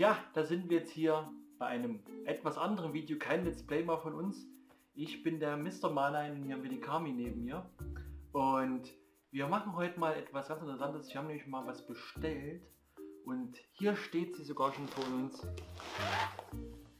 Ja, da sind wir jetzt hier bei einem etwas anderen Video, kein Let's Play mal von uns. Ich bin der Mr. Mannheim und hier haben wir die Kami neben mir. Und wir machen heute mal etwas ganz Interessantes. Ich habe nämlich mal was bestellt. Und hier steht sie sogar schon vor uns.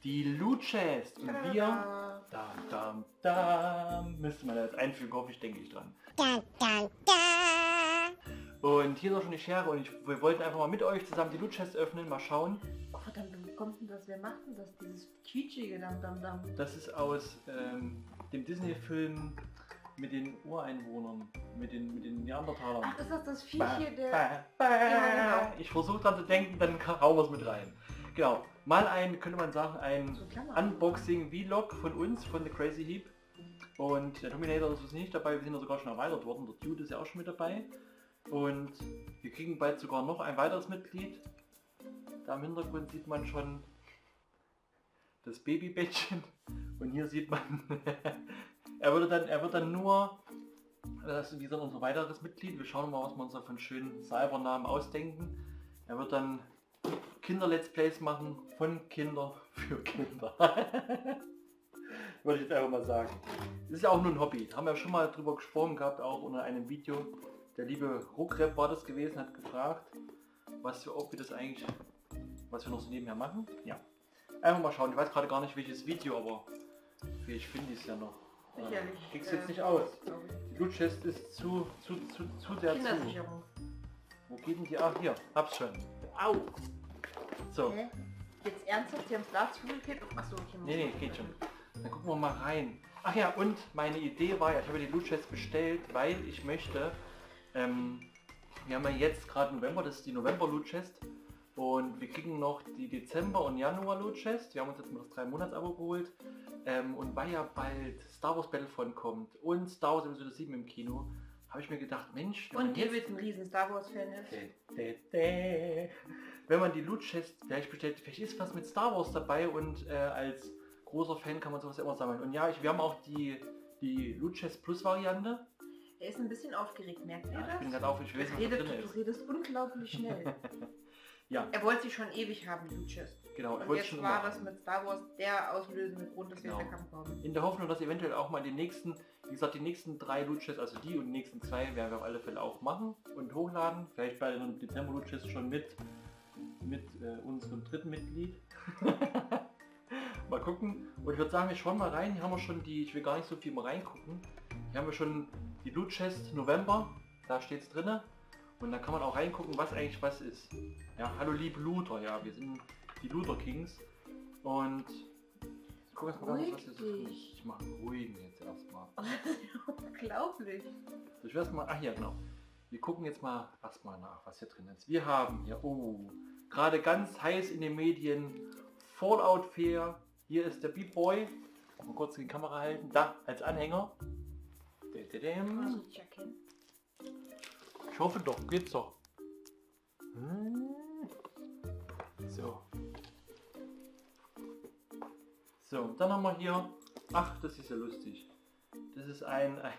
Die Loot Chest. Und wir... Da, da, da. Müsste man jetzt einfügen, hoffe ich, denke ich dran. Da, da, da. Und hier ist auch schon die Schere und ich, wir wollten einfach mal mit euch zusammen die Loot Chest öffnen, mal schauen. Verdammt, wo kommt denn das? Wer macht denn das? Dieses quietschige Dam Dam Dam. Das ist aus ähm, dem Disney-Film mit den Ureinwohnern, mit den, mit den Neandertalern. Ach, ist das das Viech hier, der... ba, ba. Ja, genau. Ich versuche dran zu denken, dann hauen wir es mit rein. Genau. Mal ein, könnte man sagen, ein So. Unboxing-Vlog von uns, von The Crazy Heap. Und der Dominator ist nicht dabei, wir sind ja sogar schon erweitert worden. Der Dude ist ja auch schon mit dabei. Und wir kriegen bald sogar noch ein weiteres Mitglied. Da im Hintergrund sieht man schon das Babybettchen. Und hier sieht man, er würde dann, er wird dann nur, das ist wie unser weiteres Mitglied. Wir schauen mal, was wir uns da von schönen Cybernamen ausdenken. Er wird dann Kinder-Let's Plays machen von Kinder für Kinder. Würde ich jetzt einfach mal sagen. Das ist ja auch nur ein Hobby. Haben wir schon mal drüber gesprochen gehabt, auch unter einem Video. Der liebe Ruckrep war das gewesen, hat gefragt, was wir, ob wir das eigentlich, was wir noch so nebenher machen. Ja. Einfach mal schauen. Ich weiß gerade gar nicht welches Video, aber vielleicht finde ich es ja noch. Sicherlich. Kriegst äh, jetzt nicht aus. ich. Die Loot Chest ist zu, zu, zu, zu sehr zu. Wo geht denn die? Ah, hier. Hab's schon. Au. So. Hä? Jetzt ernsthaft? Die haben Blattzugelkit? Achso, okay. Nee, nee, geht schon. Dann gucken wir mal rein. Ach ja, und meine Idee war ja, ich habe die Loot Chest bestellt, weil ich möchte, ähm, wir haben ja jetzt gerade November, das ist die November Loot Chest. Und wir kriegen noch die Dezember und Januar Loot Chest. Wir haben uns jetzt mal das 3 Monats Abo geholt. Ähm, und weil ja bald Star Wars Battlefront kommt und Star Wars Episode 7 im Kino, habe ich mir gedacht, Mensch, Und jetzt- David ein riesen Star Wars Fan ist. Dä, dä, dä. Wenn man die Loot Chest vielleicht bestellt, vielleicht ist was mit Star Wars dabei und äh, als großer Fan kann man sowas immer sammeln. Und ja, ich, wir haben auch die, die Loot Chest Plus Variante. Er ist ein bisschen aufgeregt, merkt ihr Ja, ich das? bin gerade auf, ich weiß Du was redest, drin du ist. redest unglaublich schnell. Ja, er wollte sie schon ewig haben, Luchas. genau. Ich Und wollte jetzt schon war immer das haben. mit Star Wars der auslösende Grund, dass wir Genau. in der Kampf haben. In der Hoffnung, dass eventuell auch mal die nächsten, wie gesagt, die nächsten drei Loot Chests, also die und die nächsten zwei, werden wir auf alle Fälle auch machen und hochladen. Vielleicht bei den Dezember Loot Chests schon mit, mit äh, unserem dritten Mitglied. mal gucken. Und ich würde sagen, wir schauen mal rein. Hier haben wir schon die, ich will gar nicht so viel mal reingucken. Hier haben wir schon die Loot Chest November. Da steht es drinne. Und da kann man auch reingucken, was eigentlich was ist. Ja, hallo liebe Looter. Ja, wir sind die Looter Kings. Und ich gucke erstmal ganz, was hier so. Ich mache ruhigen jetzt erstmal. unglaublich. So, ich weiß mal, ach ja genau. Wir gucken jetzt mal erstmal nach, was hier drin ist. Wir haben hier, oh, gerade ganz heiß in den Medien, Fallout Fair. Hier ist der Beat Boy. Mal kurz die Kamera halten. Da, als Anhänger. Dädädäm. richtig erkennen? Ich hoffe doch, geht's doch. Hm. So. So, dann haben wir hier, ach, das ist ja lustig. Das ist ein, ein,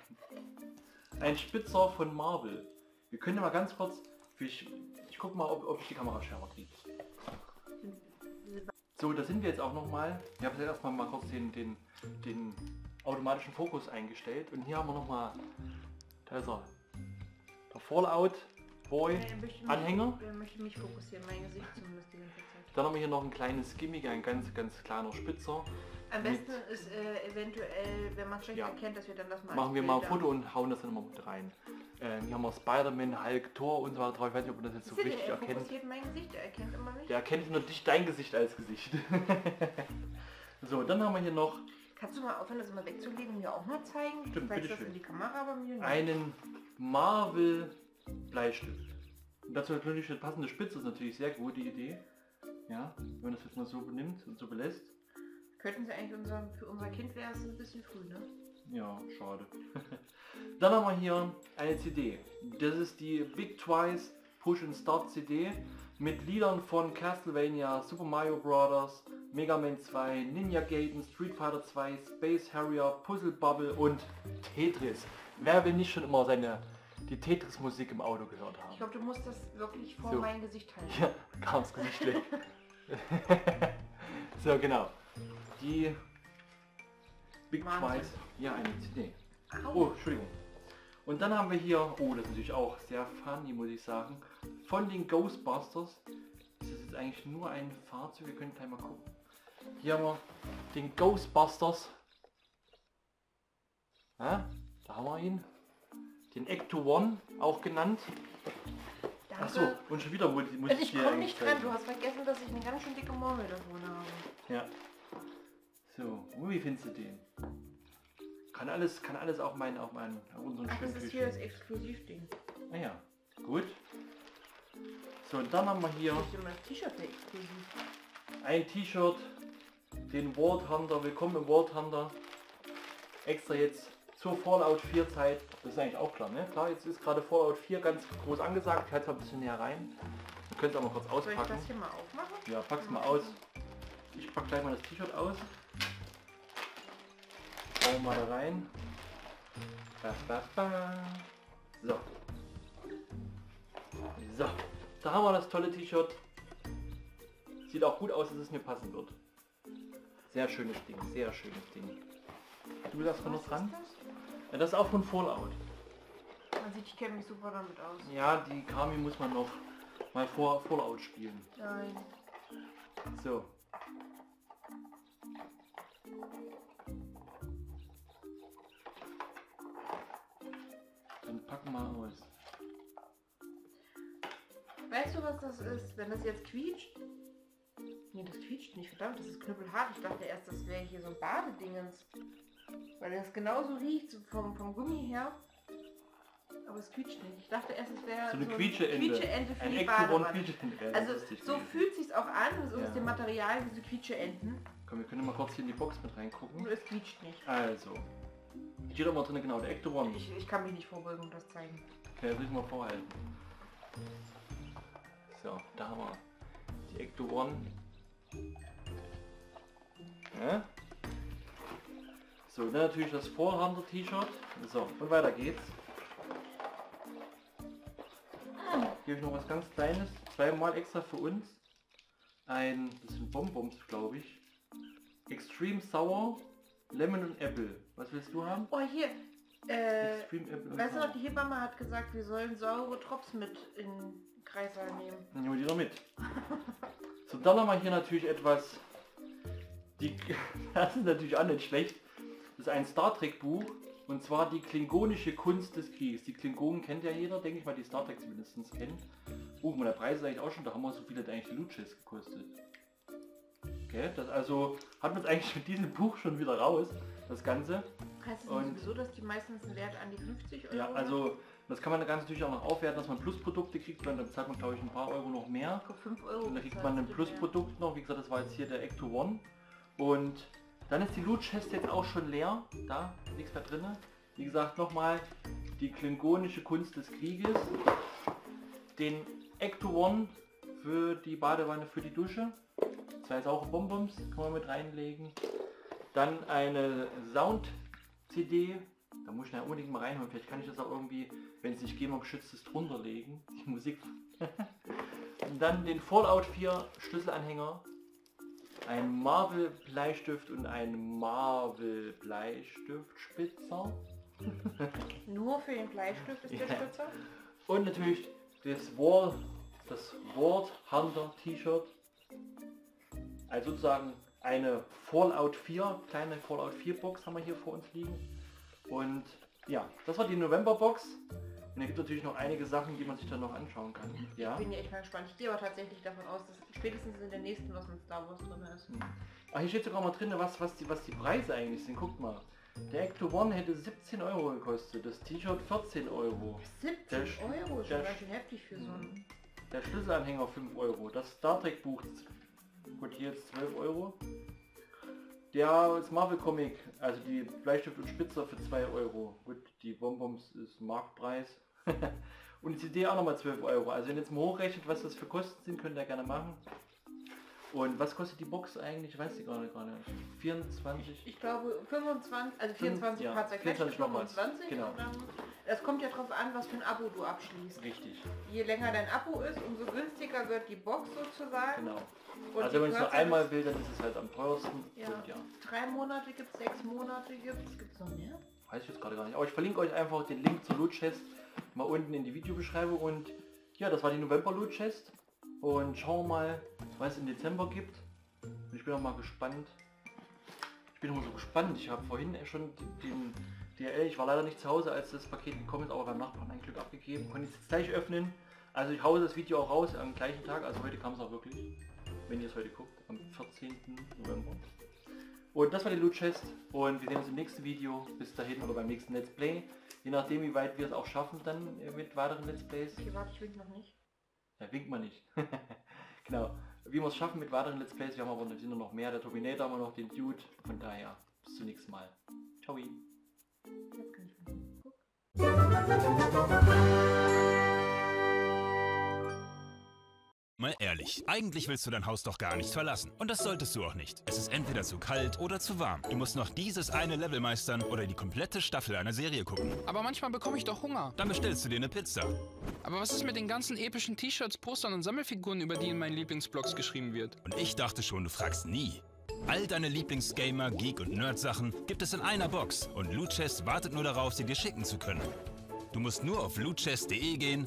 ein Spitzer von Marvel. Wir können mal ganz kurz, ich, ich guck mal, ob, ob ich die Kamera schärfer kriege. So, da sind wir jetzt auch nochmal. Ich habe jetzt erstmal mal kurz den, den, den automatischen Fokus eingestellt. Und hier haben wir nochmal, da ist er, der Fallout Boy mich- Anhänger. Er möchte mich fokussieren, mein Gesicht zumindest die ganze Zeit. Dann haben wir hier noch ein kleines Gimmick, ein ganz, ganz kleiner Spitzer. Am Mit- besten ist äh, eventuell, wenn man schlecht Ja. erkennt, dass wir dann das mal Machen wir mal ein Foto und hauen das dann immer mit rein. Ähm, hier haben wir Spider-Man, Hulk, Thor und so weiter drauf. Ich weiß nicht, ob man das jetzt so ihr, richtig er erkennt. fokussiert mein Gesicht, er erkennt immer mich. Der erkennt nur dich, dein Gesicht als Gesicht. so, dann haben wir hier noch Kannst du mal aufhören, das immer wegzulegen und mir auch mal zeigen? Stimmt, du zeigst das in die Kamera, aber mir nicht. einen Marvel Bleistift. Und dazu natürlich eine passende Spitze ist natürlich sehr gute Idee. Ja, wenn man das jetzt mal so benimmt und so belässt. Könnten sie eigentlich unser, für unser Kind wäre es ein bisschen früh, ne? Ja, schade. Dann haben wir hier eine CD. Das ist die Big Twice Push and Start CD mit Liedern von Castlevania, Super Mario Bros., Mega Man 2, Ninja Gaiden, Street Fighter 2, Space Harrier, Puzzle Bubble und Tetris. Wer will nicht schon immer seine die Tetris Musik im Auto gehört haben? Ich glaube, du musst das wirklich vor So. mein Gesicht halten. Ja, Gesicht weg. so, genau. Die Big Wahnsinn. Twice. Ja, eine CD. Oh, Entschuldigung. Und dann haben wir hier, oh, das ist natürlich auch sehr funny, muss ich sagen, von den Ghostbusters. Das ist jetzt eigentlich nur ein Fahrzeug, wir können gleich mal gucken. Hier haben wir den Ghostbusters. Ja, da haben wir ihn. Den Ecto One, auch genannt. Danke. Achso, und schon wieder muss, Also ich hier komme eigentlich nicht dran, du hast vergessen, dass ich eine ganz schön dicke Murmel da vorne habe. Ja. So, und wie findest du den? Kann alles, kann alles auch mein, auch mein, auf unseren Ach, das schönen ist hier das. Exklusivding. Ah ja, gut. So, und dann haben wir hier Ich das T-Shirt ein T-Shirt, den World Hunter, willkommen im World Hunter. Extra jetzt zur Fallout 4 Zeit. Das ist eigentlich auch klar, ne? Klar, jetzt ist gerade Fallout 4 ganz groß angesagt. Ich halte es mal ein bisschen näher rein. Wir können es auch mal kurz Soll ich auspacken. das hier mal aufmachen? Ja, pack's mal aus. Ich pack gleich mal das T-Shirt aus. Schauen mal da rein. Ba, ba, ba. So. So. Da haben wir das tolle T-Shirt. Sieht auch gut aus, dass es mir passen wird. Sehr schönes Ding, sehr schönes Ding. Du noch Was dran? Ja, das ist auch von Fallout. Man sieht, ich kenne mich super damit aus. Ja, die Kami muss man noch mal vor Fallout spielen. Nein. So. Dann packen wir aus. Weißt du, was das ist, wenn das jetzt quietscht? Nee, das quietscht nicht, verdammt, das ist knüppelhart. Ich dachte erst, das wäre hier so ein Badedingens. Weil das genauso riecht, so vom, vom Gummi her. Aber es quietscht nicht. Ich dachte erst, es wäre So eine ein Quietscheente. Quietscheente für Ein die Ectoron Badewanne. Ja, Also so gewesen. fühlt sich's auch an, so Ja. ist dem Material wie so Quietscheenten. Komm, wir können mal kurz hier in die Box mit reingucken. Nur es quietscht nicht. Also. Steht mal drin, genau, der Ectoron. Ich, ich kann mich nicht vorbeugen und das zeigen. Okay, das mal vorhalten. So, da haben wir die Ecto One. Ja. So, dann natürlich das Vorhander T-Shirt. So, und weiter geht's. Hier habe ich noch was ganz Kleines. Zweimal extra für uns. Ein, das sind Bonbons, glaube ich. Extreme Sour, Lemon und Apple. Was willst du haben? Oh, hier. Äh, Extreme Apple und weißt du die Hebamme hat gesagt, wir sollen saure Drops mit in den Kreißsaal nehmen. Dann nehmen wir die noch mit. So, dann haben wir hier natürlich etwas, die, das ist natürlich auch nicht schlecht. Das ist ein Star Trek Buch und zwar die klingonische Kunst des Krieges. Die Klingonen kennt ja jeder, denke ich mal, die Star Trek zumindest kennt. Oh, der Preis ist eigentlich auch schon, da haben wir so viele, der eigentlich die Luches gekostet. Okay, das also hat man es eigentlich mit diesem Buch schon wieder raus, das Ganze. Heißt es Und- sowieso, dass die meistens einen Wert an die 50 Euro Ja, also das kann man dann ganz natürlich auch noch aufwerten, dass man Plusprodukte kriegt, weil dann zahlt man glaube ich ein paar Euro noch mehr. Für 5 Euro. Und dann kriegt man ein du Plusprodukt noch, wie gesagt, das war jetzt hier der Ecto One. Und dann ist die Loot Chest jetzt auch schon leer, da nichts mehr drin. Wie gesagt, nochmal die klingonische Kunst des Krieges. Den Ecto One für die Badewanne, für die Dusche. Zwei saure Bonbons kann man mit reinlegen. Dann eine Sound-CD. Da muss ich ja unbedingt mal reinholen. Vielleicht kann ich das auch irgendwie, wenn es nicht GEMA geschützt ist, drunter legen. Die Musik und dann den Fallout 4 Schlüsselanhänger, ein Marvel Bleistift und ein Marvel Bleistiftspitzer. Nur für den Bleistift ist der Ja. Spitzer. und natürlich das Wall, das Ward Hunter T-Shirt. Also sozusagen eine Fallout 4, kleine Fallout 4 Box haben wir hier vor uns liegen. Und ja, das war die November Box. Und es gibt natürlich noch einige Sachen, die man sich dann noch anschauen kann. Ja. Ich bin ja echt mal gespannt. Ich gehe aber tatsächlich davon aus, dass spätestens in der nächsten was mit Star Wars drin ist. Ah, hier steht sogar mal drin, was, was, die, was die Preise eigentlich sind. Guckt mal. Der Ecto One hätte 17 Euro gekostet, das T-Shirt 14 Euro, 17 Der Sch- Euro schon ganz Sch- schön heftig für so ein... der Schlüsselanhänger 5 Euro, das Star Trek Buch, gut hier jetzt 12 Euro. Der das Marvel Comic, also die Bleistift und Spitzer für 2 Euro. Gut, die Bonbons ist Marktpreis. und die CD auch nochmal 12 Euro. Also wenn ihr jetzt mal hochrechnet, was das für Kosten sind, könnt ihr gerne machen. Und was kostet die Box eigentlich? Ich weiß die gerade gerade. 24? Ich glaube 25, also 24 ja, zerquetscht, 24 nochmals. 25 Genau. dann, das kommt ja drauf an, was für ein Abo du abschließt. Richtig, Je länger dein Abo ist, umso günstiger wird die Box sozusagen. genau. Und also wenn man es nur einmal will, dann ist es halt am teuersten. Ja. Und ja, Drei Monate gibt es, sechs Monate gibt es, gibt es noch mehr? weiß ich jetzt gerade gar nicht. Aber ich verlinke euch einfach den Link zur Loot Chest mal unten in die Videobeschreibung. Und ja, das war die November Loot Chest. Und schauen wir mal, was es im Dezember gibt. Ich bin auch mal gespannt. Ich bin immer so gespannt. Ich habe vorhin schon den DRL, ich war leider nicht zu Hause, als das Paket gekommen ist, aber beim Nachbarn ein Glück abgegeben. Konnte es jetzt gleich öffnen. Also ich haue das Video auch raus am gleichen Tag. Also heute kam es auch wirklich. Wenn ihr es heute guckt, am 14. November. Und das war die Loot Chest und wir sehen uns im nächsten Video. Bis dahin oder beim nächsten Let's Play. Je nachdem, wie weit wir es auch schaffen dann äh, mit weiteren Let's Plays. Okay, warte, ich will noch nicht. Ja, winkt man nicht. genau. Wie wir es schaffen mit weiteren Let's Plays. Wir haben aber noch mehr. Der Terminator haben wir noch, den Dude. Von daher, bis zum nächsten Mal. Ciao. Jetzt kann ich mal gucken. Mal ehrlich, eigentlich willst du dein Haus doch gar nicht verlassen. Und das solltest du auch nicht. Es ist entweder zu kalt oder zu warm. Du musst noch dieses eine Level meistern oder die komplette Staffel einer Serie gucken. Aber manchmal bekomme ich doch Hunger. Dann bestellst du dir eine Pizza. Aber was ist mit den ganzen epischen T-Shirts, Postern und Sammelfiguren, über die in meinen Lieblingsblogs geschrieben wird? Und ich dachte schon, du fragst nie. All deine Lieblingsgamer, Geek und Nerd-Sachen gibt es in einer Box und Loot Chest wartet nur darauf, sie dir schicken zu können. Du musst nur auf lootchest.de gehen,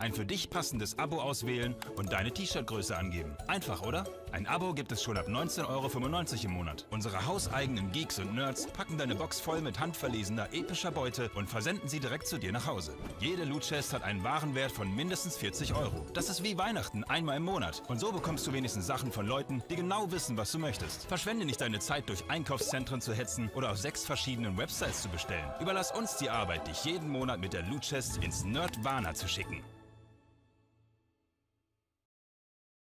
ein für dich passendes Abo auswählen und deine T-Shirt-Größe angeben. Einfach, oder? Ein Abo gibt es schon ab 19,95 Euro im Monat. Unsere hauseigenen Geeks und Nerds packen deine Box voll mit handverlesener, epischer Beute und versenden sie direkt zu dir nach Hause. Jede Loot Chest hat einen Warenwert von mindestens 40 Euro. Das ist wie Weihnachten, einmal im Monat. Und so bekommst du wenigstens Sachen von Leuten, die genau wissen, was du möchtest. Verschwende nicht deine Zeit durch Einkaufszentren zu hetzen oder auf sechs verschiedenen Websites zu bestellen. Überlass uns die Arbeit, dich jeden Monat mit der Loot Chest ins Nerdwana zu schicken.